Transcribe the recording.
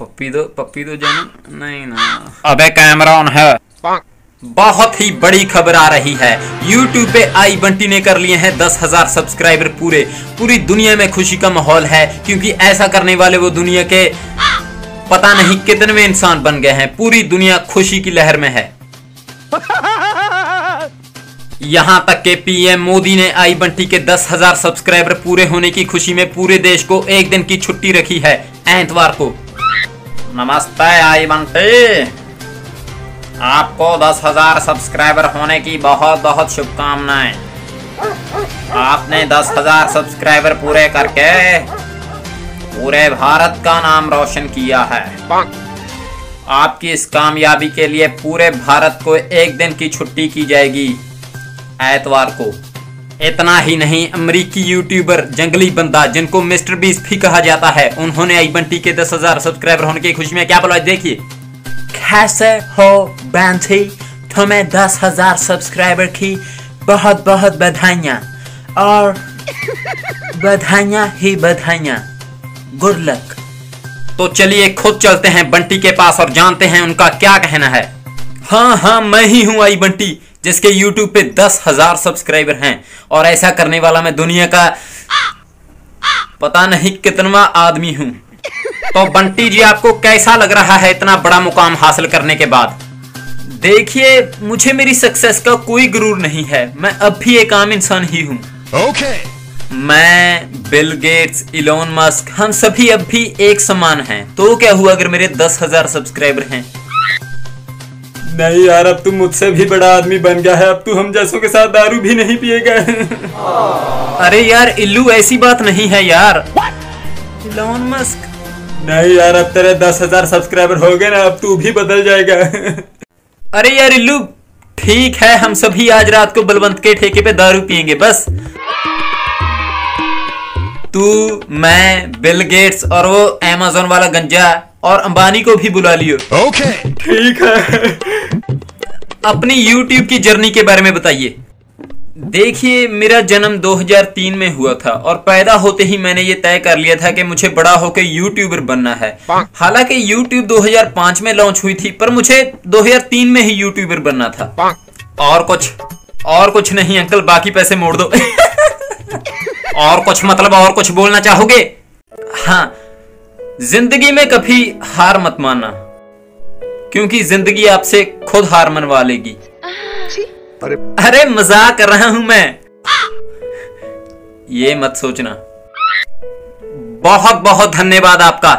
पप्पी दो पप्पी दो जानू? नहीं ना। अबे कैमरा ऑन है। बहुत ही बड़ी खबर आ रही है। YouTube पे आई बंटी ने कर लिए हैं दस हज़ार सब्सक्राइबर पूरे। पूरी दुनिया में खुशी का माहौल है क्योंकि ऐसा करने वाले वो दुनिया के पता नहीं कितने इंसान बन गए हैं। पूरी दुनिया खुशी की लहर में है। यहाँ तक के पीएम मोदी ने आई बंटी के दस हज़ार सब्सक्राइबर पूरे होने की खुशी में पूरे देश को एक दिन की छुट्टी रखी है एतवार को। नमस्ते आई बंटी आपको दस हज़ार सब्सक्राइबर होने की बहुत बहुत शुभकामनाएँ। आपने दस हज़ार सब्सक्राइबर पूरे करके पूरे भारत का नाम रोशन किया है। आपकी इस कामयाबी के लिए पूरे भारत को एक दिन की छुट्टी की जाएगी एतवार को। इतना ही नहीं, अमरीकी यूट्यूबर जंगली बंदा, जिनको मिस्टर बीस भी कहा जाता है, उन्होंने आई बंटी के दस हज़ार सब्सक्राइबर होने की खुशी में क्या बोला? देखिए। कैसे हो बैंटी? तुम्हें दस हज़ार सब्सक्राइबर की बहुत बहुत बधाइयाँ। और बधाइयाँ ही बधाइयाँ। गुड लक तो चलिए, खुद चलते हैं बंटी के पास और जानते हैं उनका क्या कहना है। हाँ हाँ मैं ही हूँ आई बंटी। जिसके YouTube पे दस हज़ार सब्सक्राइबर हैं। और ऐसा करने वाला मैं दुनिया का पता नहीं कितना आदमी हूँ। तो बंटी जी आपको कैसा लग रहा है इतना बड़ा मुकाम हासिल करने के बाद? देखिए मुझे मेरी सक्सेस का कोई गुरूर नहीं है। मैं अब भी एक आम इंसान ही हूँ। Okay. मैं बिल गेट्स इलोन मस्क हम सभी अब भी एक समान हैं। तो क्या हुआ अगर मेरे दस हज़ार सब्सक्राइबर हैं? नहीं यार अब तू मुझसे भी बड़ा आदमी बन गया है अब तू हम जैसों के साथ दारू भी नहीं पिएगा। अरे यार इल्लू ऐसी बात नहीं है यार। इलोन मस्क नहीं यार अब तेरे दस हज़ार सब्सक्राइबर हो गए ना अब तू भी बदल जाएगा। अरे यार इल्लू ठीक है हम सभी आज रात को बलवंत के ठेके पे दारू पियेंगे बस। तू मैं बिल गेट्स और वो अमेजोन वाला गंजा और अंबानी को भी बुला लियो। Okay. ठीक है। अपनी YouTube की जर्नी के बारे में बताइए। देखिए मेरा जन्म 2003 में हुआ था और पैदा होते ही मैंने ये तय कर लिया था कि मुझे बड़ा होकर यूट्यूबर बनना है। हालाँकि YouTube 2005 में लॉन्च हुई थी पर मुझे 2003 में ही यूट्यूबर बनना था। और कुछ और कुछ नहीं अंकल बाकी पैसे मोड़ दो। और कुछ मतलब और कुछ बोलना चाहोगे? हाँ ज़िंदगी में कभी हार मत मानना क्योंकि ज़िंदगी आपसे खुद हार मनवा लेगी। अरे। अरे मज़ाक कर रहा हूँ मैं। ये मत सोचना। बहुत बहुत धन्यवाद आपका।